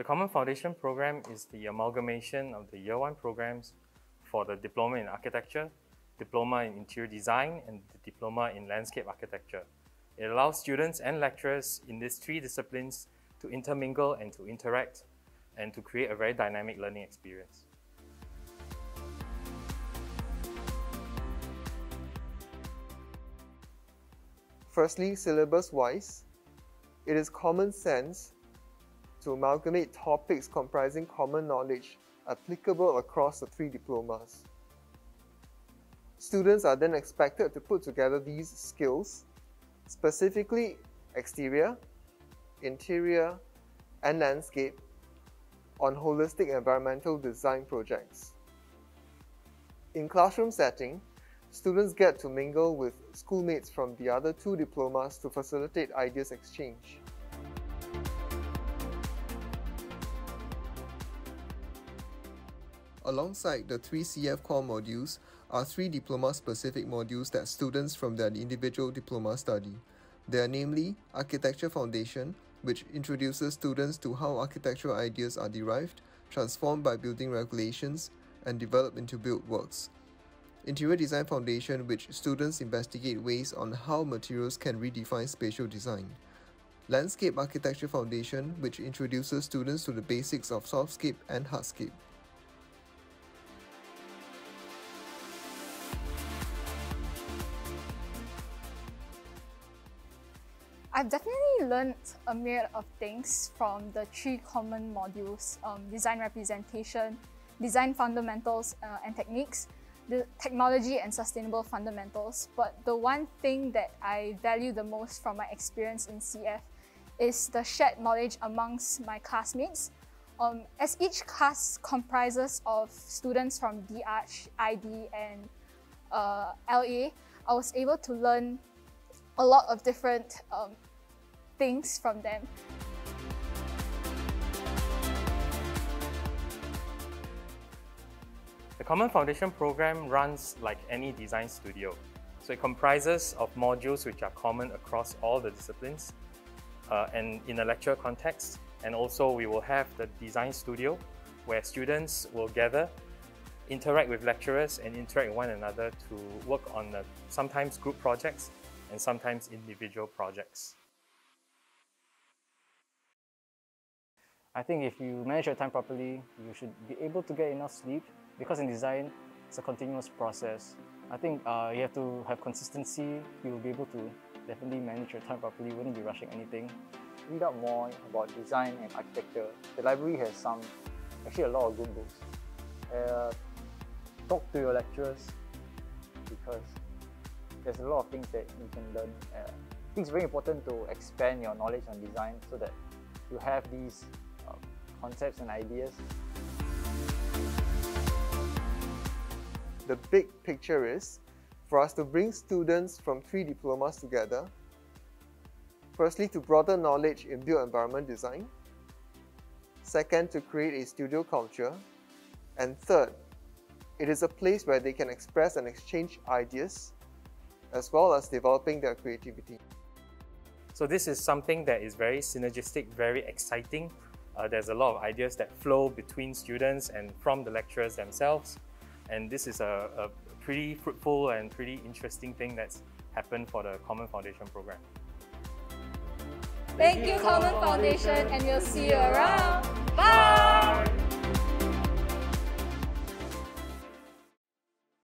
The Common Foundation program is the amalgamation of the Year 1 programs for the Diploma in Architecture, Diploma in Interior Design, and the Diploma in Landscape Architecture. It allows students and lecturers in these three disciplines to intermingle and to interact and to create a very dynamic learning experience. Firstly, syllabus-wise, it is common sense to amalgamate topics comprising common knowledge applicable across the three diplomas. Students are then expected to put together these skills, specifically exterior, interior, and landscape, on holistic environmental design projects. In classroom setting, students get to mingle with schoolmates from the other two diplomas to facilitate ideas exchange. Alongside the three CF core modules are three diploma-specific modules that students from their individual diploma study. They are namely Architecture Foundation, which introduces students to how architectural ideas are derived, transformed by building regulations, and developed into built works. Interior Design Foundation, which students investigate ways on how materials can redefine spatial design. Landscape Architecture Foundation, which introduces students to the basics of softscape and hardscape. I've definitely learned a myriad of things from the three common modules, um, design representation, design fundamentals uh, and techniques, the technology and sustainable fundamentals. But the one thing that I value the most from my experience in CF is the shared knowledge amongst my classmates. Um, as each class comprises of students from DArch, ID, and uh, LA, I was able to learn a lot of different um, things from them. The Common Foundation program runs like any design studio. So it comprises of modules which are common across all the disciplines uh, and in a lecture context. And also we will have the design studio where students will gather, interact with lecturers and interact with one another to work on uh, sometimes group projects and sometimes individual projects. I think if you manage your time properly, you should be able to get enough sleep because in design, it's a continuous process. I think uh, you have to have consistency. You'll be able to definitely manage your time properly. You wouldn't be rushing anything. Read up more about design and architecture. The library has some, actually a lot of good books. Uh, talk to your lecturers because there's a lot of things that you can learn. Uh, I think it's very important to expand your knowledge on design so that you have these concepts and ideas. The big picture is for us to bring students from three diplomas together. Firstly, to broaden knowledge in built environment design. Second, to create a studio culture. And third, it is a place where they can express and exchange ideas as well as developing their creativity. So this is something that is very synergistic, very exciting uh, there's a lot of ideas that flow between students and from the lecturers themselves. And this is a, a pretty fruitful and pretty interesting thing that's happened for the Common Foundation program. Thank you, Common Foundation, and we'll see you around.